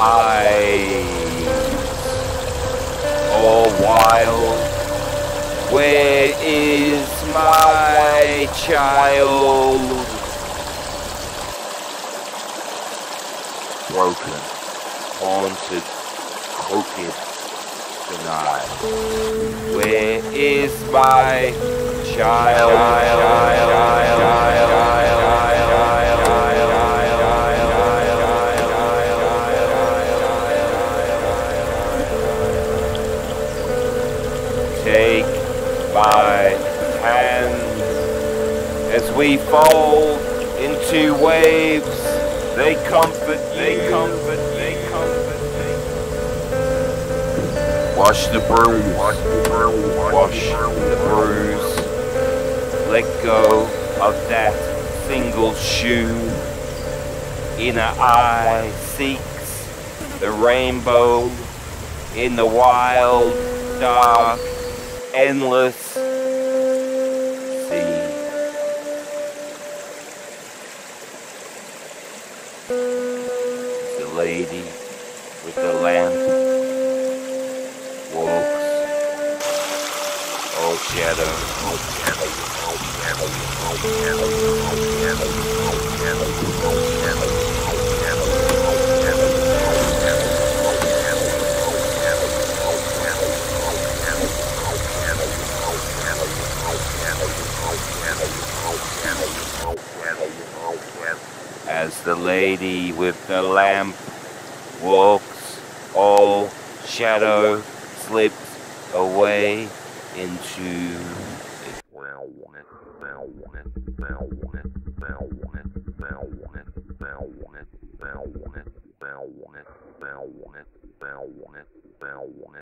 eyes. All oh, wild, where is my child? Broken, haunted, crooked, denied. Where is my child? child. Take my hand as we fall into waves. They comfort, they comfort, they comfort, Wash the bruise, wash the bruise, wash the bruise. Let go of that single shoe. Inner eye seeks the rainbow in the wild, dark, endless sea. The lady with the lamp walks. Oh, shadow, oh shadow, oh oh, oh the lady with the lamp walks, all shadow slips away into